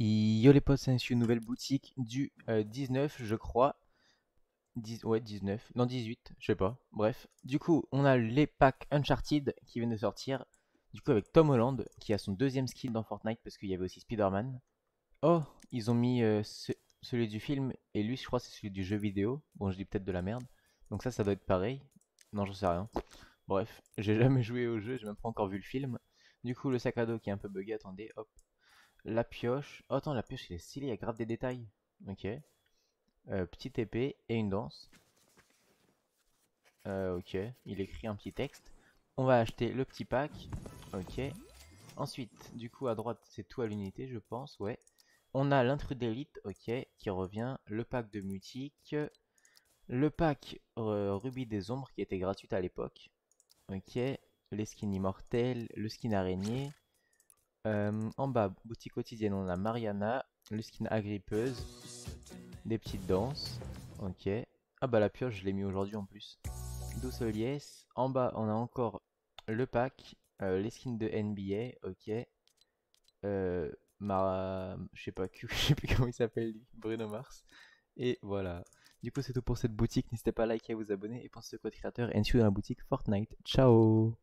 Yo les potes, c'est une nouvelle boutique du euh, 19, je crois. 10, ouais, 19. Non, 18, je sais pas. Bref. Du coup, on a les packs Uncharted qui viennent de sortir. Du coup, avec Tom Holland, qui a son deuxième skill dans Fortnite, parce qu'il y avait aussi Spider-Man. Oh, ils ont mis euh, ce- celui du film, et lui, je crois, c'est celui du jeu vidéo. Bon, je dis peut-être de la merde. Donc ça, ça doit être pareil. Non, j'en sais rien. Bref, j'ai jamais joué au jeu, j'ai même pas encore vu le film. Du coup, le sac à dos qui est un peu bugué, attendez, hop. La pioche. Oh, attends, la pioche, il est stylé, il y a grave des détails. Ok. Euh, petite épée et une danse. Euh, ok, il écrit un petit texte. On va acheter le petit pack. Ok. Ensuite, du coup, à droite, c'est tout à l'unité, je pense, ouais. On a l'intrus d'élite, ok, qui revient. Le pack de mutique. Le pack euh, rubis des ombres qui était gratuite à l'époque. Ok. Les skins immortels, le skin araignée. Euh, en bas, boutique quotidienne, on a Mariana, le skin agrippeuse, des petites danses. Ok. Ah bah la pioche, je l'ai mis aujourd'hui en plus. Douce liesse. En bas, on a encore le pack, euh, les skins de NBA. Ok. Euh. Je sais pas, je sais plus comment il s'appelle lui, Bruno Mars. Et voilà. Du coup, c'est tout pour cette boutique. N'hésitez pas à liker et à vous abonner. Et pensez au code créateur NSU dans la boutique Fortnite. Ciao